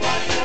Why?